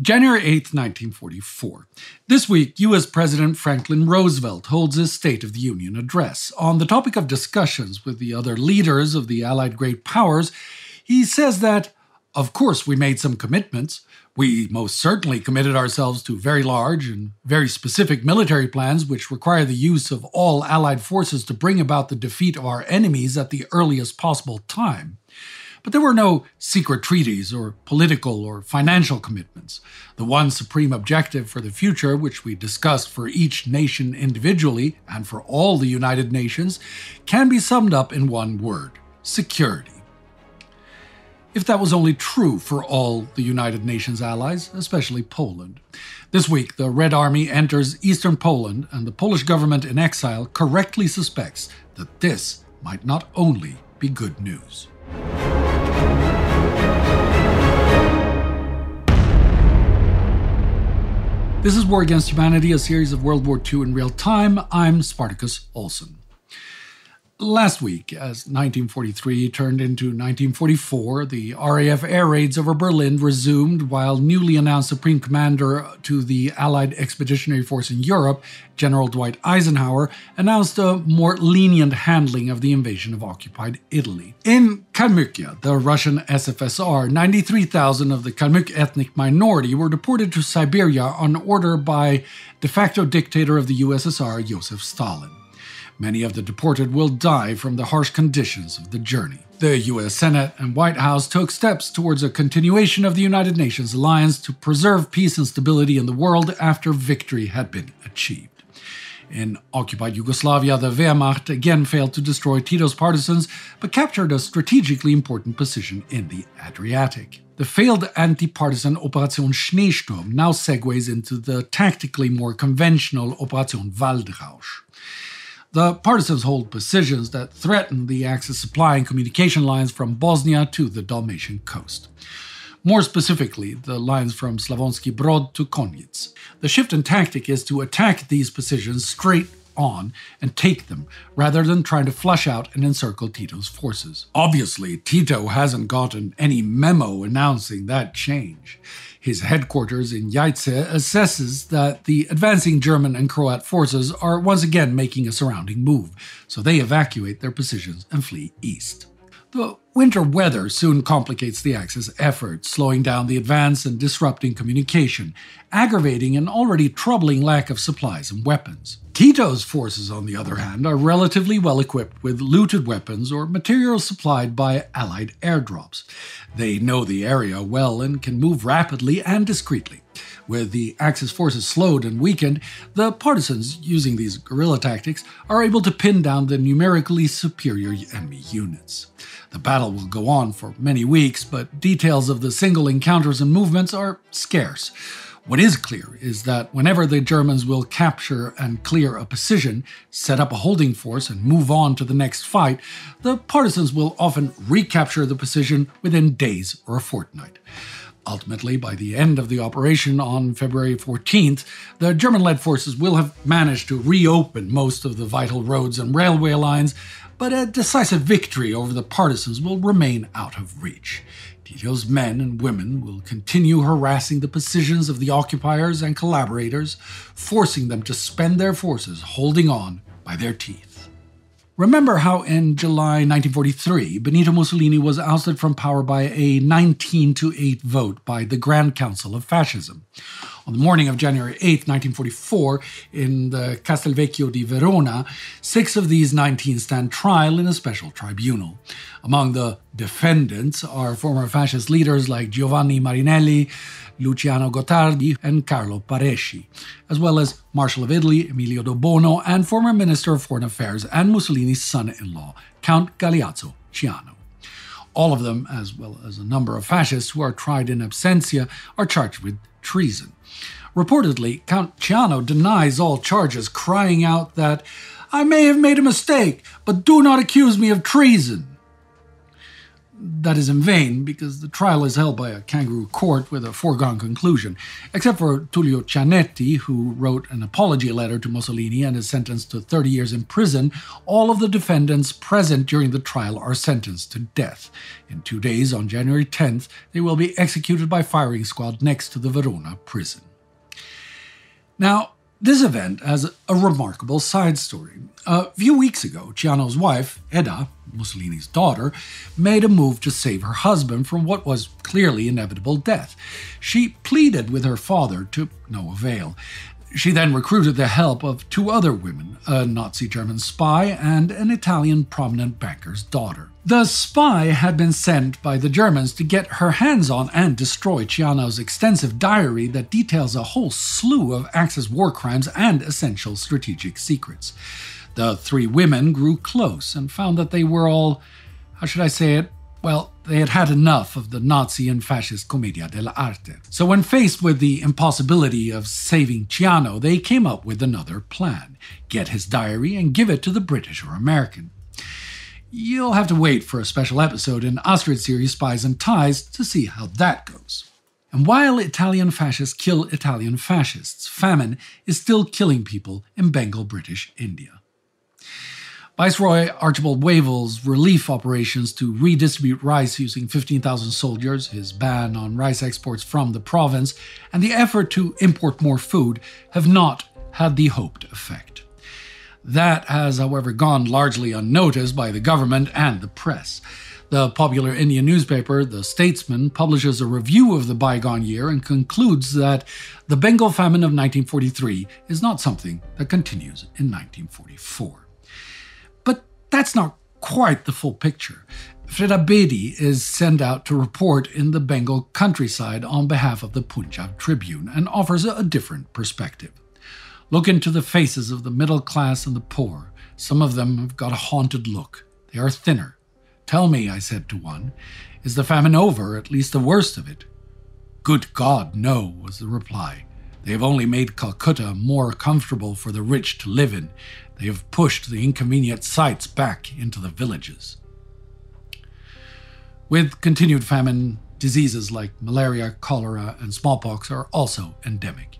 January 8, 1944. This week, U.S. President Franklin Roosevelt holds his State of the Union address. On the topic of discussions with the other leaders of the Allied great powers, he says that, of course, we made some commitments. We most certainly committed ourselves to very large and very specific military plans which require the use of all Allied forces to bring about the defeat of our enemies at the earliest possible time. But there were no secret treaties or political or financial commitments. The one supreme objective for the future, which we discussed for each nation individually and for all the United Nations, can be summed up in one word security. If that was only true for all the United Nations allies, especially Poland. This week, the Red Army enters eastern Poland, and the Polish government in exile correctly suspects that this might not only be good news. This is War Against Humanity, a series of World War II in real time. I'm Spartacus Olsson. Last week, as 1943 turned into 1944, the RAF air raids over Berlin resumed while newly announced Supreme Commander to the Allied Expeditionary Force in Europe, General Dwight Eisenhower, announced a more lenient handling of the invasion of occupied Italy. In Kalmykia, the Russian SFSR, 93,000 of the Kalmyk ethnic minority were deported to Siberia on order by de facto dictator of the USSR, Joseph Stalin. Many of the deported will die from the harsh conditions of the journey. The US Senate and White House took steps towards a continuation of the United Nations alliance to preserve peace and stability in the world after victory had been achieved. In occupied Yugoslavia, the Wehrmacht again failed to destroy Tito's partisans, but captured a strategically important position in the Adriatic. The failed anti partisan Operation Schneesturm now segues into the tactically more conventional Operation Waldrausch. The partisans hold positions that threaten the Axis supply and communication lines from Bosnia to the Dalmatian coast. More specifically, the lines from Slavonski Brod to Konjic. The shift in tactic is to attack these positions straight on and take them, rather than trying to flush out and encircle Tito's forces. Obviously, Tito hasn't gotten any memo announcing that change. His headquarters in Jajce assesses that the advancing German and Croat forces are once again making a surrounding move, so they evacuate their positions and flee east. The winter weather soon complicates the Axis effort, slowing down the advance and disrupting communication, aggravating an already troubling lack of supplies and weapons. Tito's forces, on the other hand, are relatively well equipped with looted weapons or materials supplied by Allied airdrops. They know the area well and can move rapidly and discreetly. With the Axis forces slowed and weakened, the partisans, using these guerrilla tactics, are able to pin down the numerically superior enemy units. The battle will go on for many weeks, but details of the single encounters and movements are scarce. What is clear is that whenever the Germans will capture and clear a position, set up a holding force, and move on to the next fight, the partisans will often recapture the position within days or a fortnight. Ultimately, by the end of the operation on February 14th, the German led forces will have managed to reopen most of the vital roads and railway lines, but a decisive victory over the partisans will remain out of reach. Tito's men and women will continue harassing the positions of the occupiers and collaborators, forcing them to spend their forces holding on by their teeth. Remember how in July 1943, Benito Mussolini was ousted from power by a 19 to 8 vote by the Grand Council of Fascism. On the morning of January 8, 1944, in the Castelvecchio di Verona, six of these 19 stand trial in a special tribunal. Among the defendants are former fascist leaders like Giovanni Marinelli, Luciano Gottardi, and Carlo Pareschi, as well as Marshal of Italy Emilio de Bono and former Minister of Foreign Affairs and Mussolini's son in law, Count Galeazzo Ciano. All of them, as well as a number of fascists who are tried in absentia, are charged with treason. Reportedly, Count Ciano denies all charges, crying out that, I may have made a mistake, but do not accuse me of treason. That is in vain because the trial is held by a kangaroo court with a foregone conclusion, except for Tullio Cianetti, who wrote an apology letter to Mussolini and is sentenced to 30 years in prison. All of the defendants present during the trial are sentenced to death. In two days, on January 10th, they will be executed by firing squad next to the Verona prison. Now, this event has a remarkable side story. A few weeks ago, Ciano's wife, Edda, Mussolini's daughter, made a move to save her husband from what was clearly inevitable death. She pleaded with her father to no avail. She then recruited the help of two other women, a Nazi German spy and an Italian prominent banker's daughter. The spy had been sent by the Germans to get her hands on and destroy Ciano's extensive diary that details a whole slew of Axis war crimes and essential strategic secrets. The three women grew close and found that they were all, how should I say it, well, they had had enough of the Nazi and fascist commedia dell'arte. So, when faced with the impossibility of saving Ciano, they came up with another plan get his diary and give it to the British or American. You'll have to wait for a special episode in Astrid's series Spies and Ties to see how that goes. And while Italian fascists kill Italian fascists, famine is still killing people in Bengal British India. Viceroy Archibald Wavell's relief operations to redistribute rice using 15,000 soldiers, his ban on rice exports from the province, and the effort to import more food have not had the hoped effect. That has, however, gone largely unnoticed by the government and the press. The popular Indian newspaper, The Statesman, publishes a review of the bygone year and concludes that the Bengal famine of 1943 is not something that continues in 1944. That's not quite the full picture. Freda Bedi is sent out to report in the Bengal countryside on behalf of the Punjab Tribune and offers a different perspective. Look into the faces of the middle class and the poor. Some of them have got a haunted look. They are thinner. Tell me, I said to one, is the famine over, at least the worst of it? Good God, no, was the reply. They have only made Calcutta more comfortable for the rich to live in. They have pushed the inconvenient sites back into the villages. With continued famine, diseases like malaria, cholera, and smallpox are also endemic.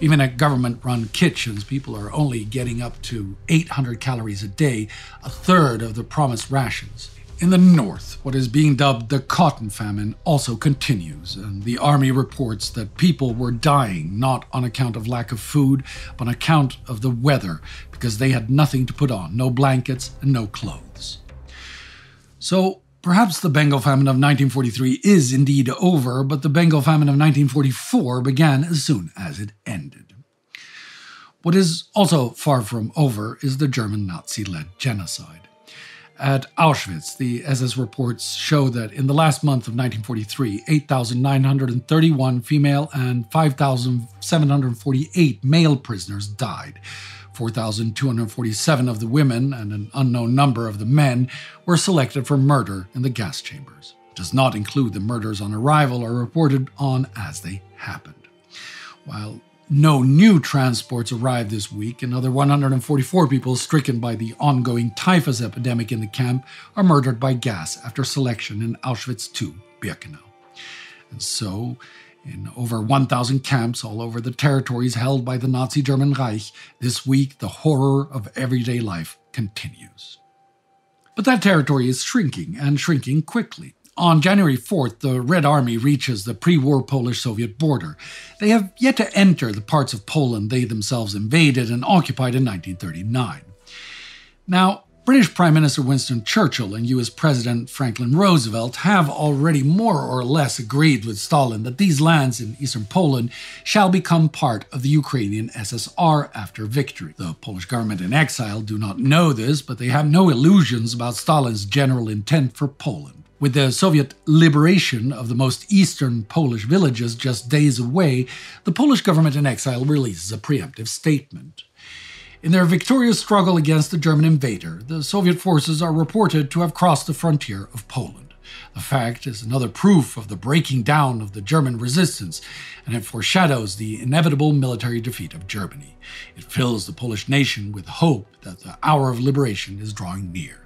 Even at government run kitchens, people are only getting up to 800 calories a day, a third of the promised rations. In the north, what is being dubbed the cotton famine also continues, and the army reports that people were dying not on account of lack of food, but on account of the weather, because they had nothing to put on no blankets and no clothes. So, perhaps the Bengal famine of 1943 is indeed over, but the Bengal famine of 1944 began as soon as it ended. What is also far from over is the German Nazi led genocide. At Auschwitz, the SS reports show that in the last month of 1943, 8,931 female and 5,748 male prisoners died. 4,247 of the women and an unknown number of the men were selected for murder in the gas chambers. It does not include the murders on arrival or reported on as they happened. While no new transports arrived this week. Another 144 people stricken by the ongoing typhus epidemic in the camp are murdered by gas after selection in Auschwitz II Birkenau. And so, in over 1,000 camps all over the territories held by the Nazi German Reich, this week the horror of everyday life continues. But that territory is shrinking, and shrinking quickly. On January 4th, the Red Army reaches the pre war Polish Soviet border. They have yet to enter the parts of Poland they themselves invaded and occupied in 1939. Now, British Prime Minister Winston Churchill and US President Franklin Roosevelt have already more or less agreed with Stalin that these lands in eastern Poland shall become part of the Ukrainian SSR after victory. The Polish government in exile do not know this, but they have no illusions about Stalin's general intent for Poland. With the Soviet liberation of the most eastern Polish villages just days away, the Polish government in exile releases a preemptive statement. In their victorious struggle against the German invader, the Soviet forces are reported to have crossed the frontier of Poland. The fact is another proof of the breaking down of the German resistance, and it foreshadows the inevitable military defeat of Germany. It fills the Polish nation with hope that the hour of liberation is drawing near.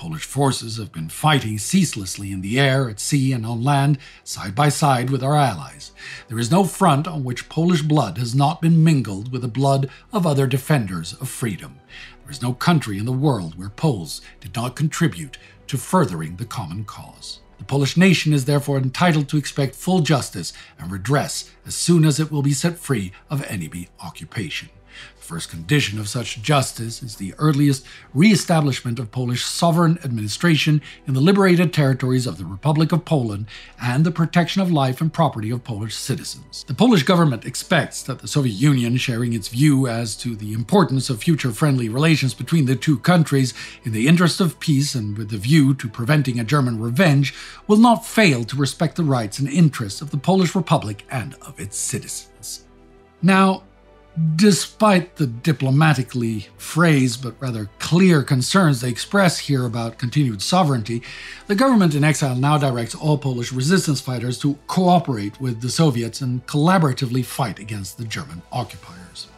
Polish forces have been fighting ceaselessly in the air, at sea, and on land, side by side with our allies. There is no front on which Polish blood has not been mingled with the blood of other defenders of freedom. There is no country in the world where Poles did not contribute to furthering the common cause. The Polish nation is therefore entitled to expect full justice and redress as soon as it will be set free of enemy occupation. The first condition of such justice is the earliest re establishment of Polish sovereign administration in the liberated territories of the Republic of Poland and the protection of life and property of Polish citizens. The Polish government expects that the Soviet Union, sharing its view as to the importance of future friendly relations between the two countries in the interest of peace and with the view to preventing a German revenge, will not fail to respect the rights and interests of the Polish Republic and of its citizens. Now, Despite the diplomatically phrased but rather clear concerns they express here about continued sovereignty, the government in exile now directs all Polish resistance fighters to cooperate with the Soviets and collaboratively fight against the German occupiers.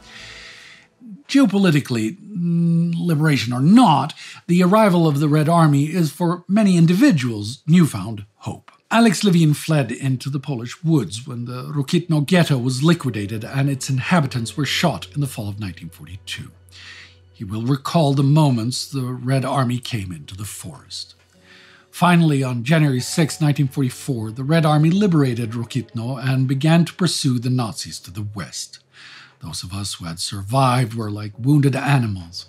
Geopolitically, mm, liberation or not, the arrival of the Red Army is for many individuals newfound hope. Alex Levin fled into the Polish woods when the Rokitno ghetto was liquidated and its inhabitants were shot in the fall of 1942. He will recall the moments the Red Army came into the forest. Finally, on January 6, 1944, the Red Army liberated Rokitno and began to pursue the Nazis to the west. Those of us who had survived were like wounded animals.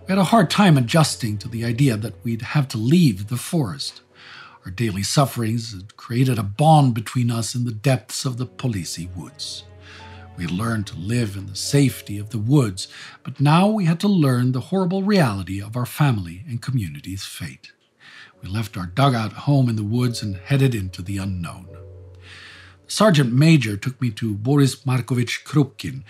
We had a hard time adjusting to the idea that we'd have to leave the forest. Our daily sufferings had created a bond between us in the depths of the Polesie woods. We learned to live in the safety of the woods, but now we had to learn the horrible reality of our family and community's fate. We left our dugout home in the woods and headed into the unknown. The sergeant major took me to Boris Markovich Krupkin,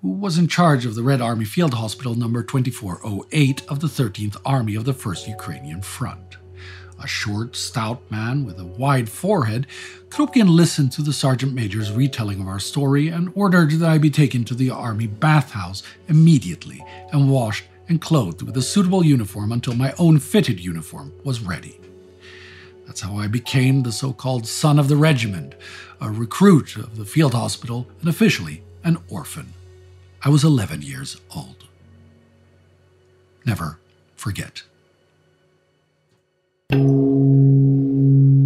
who was in charge of the Red Army Field Hospital number 2408 of the 13th Army of the 1st Ukrainian Front a short, stout man with a wide forehead, Krupkin listened to the sergeant major's retelling of our story and ordered that I be taken to the army bathhouse immediately and washed and clothed with a suitable uniform until my own fitted uniform was ready. That's how I became the so called son of the regiment, a recruit of the field hospital, and officially an orphan. I was 11 years old. Never forget. thank you